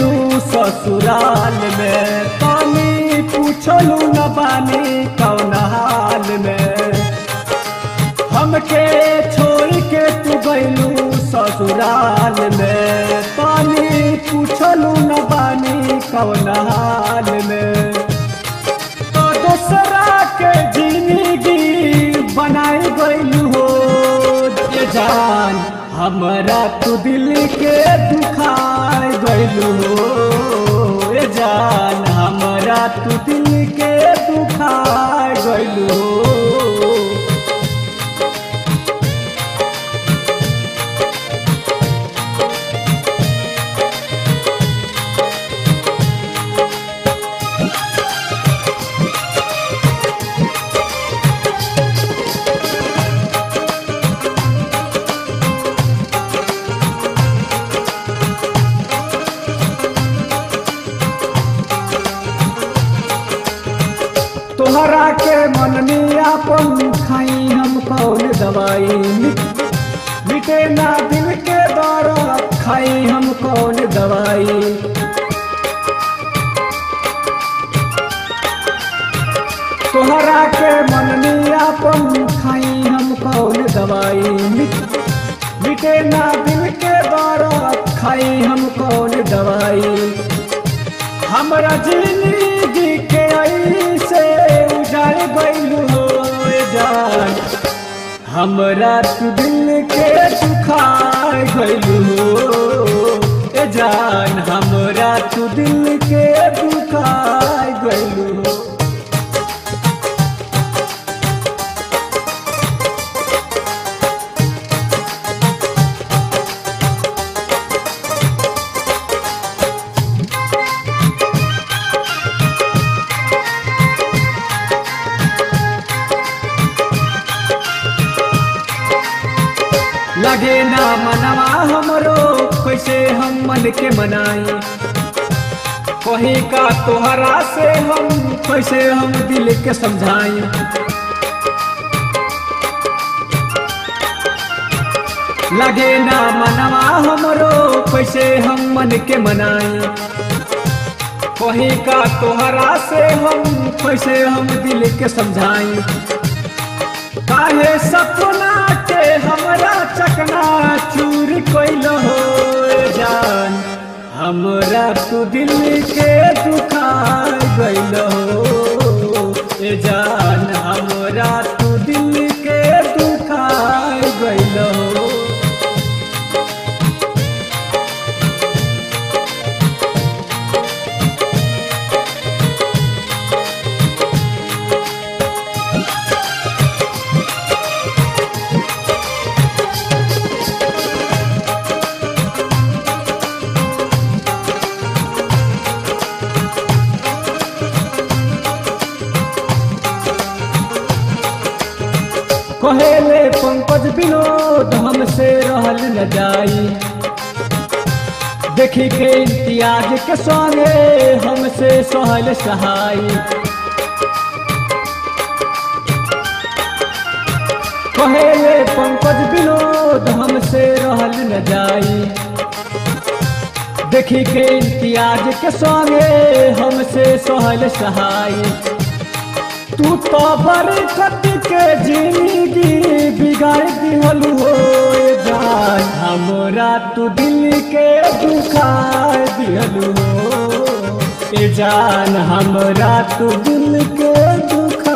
गेलू ससुराल में। पानी पूछलू न पानी कौन हाल में। हमके छोड़ के तू गइलू ससुराल में। पानी पूछलू न पानी कौन हाल में। हमरा तू दिल के दुखाई गलू जान हमारा तू दिल के दुखाई गैलू तोहरा के मन में आपन खाई हम कौन दवाई मिट- ना दिल के दर्द खाई हम कौन दवाई। तोहरा के मन में आपन खाई हम कौन दवाई मिट- ना दिल के दर्द खाई हम कौन दवाई। हमरा ज़िंदगी के ऐसे उजाड़ हो जान हमरा तू दिल के सुखाए गइलू हो जान, हमरा तू दिल के लगे ना मनवा हमरो, कैसे हम मन के मनाई? कहीं का तोहरा से हम, कैसे हम दिल के समझाई? लगे ना मनवा हमरो, कैसे हम मन के मनाई? कहीं का तोहरा से हम, कैसे हम दिल के समझाई? काहे सपना हमरा चकना चूर कोई हो जान। हमरा तू दिल के दुखा गई हो। जान, हमरा कहेले पंकज विनोद हमसे रहल न जाई। देखी के इम्तियाज़ के संगे हमसे सहल सहाई। कहेले पंकज विनोद हमसे रहल न जाई। देखी के इम्तियाज़ के संगे हमसे सहल सहाई। तू तो बरकत के ज़िंदगी बिगाड़ दिहल हो जान हमरा तू दिल के दुखा दिहल हो ए जान हमरा तू दिल के दुखा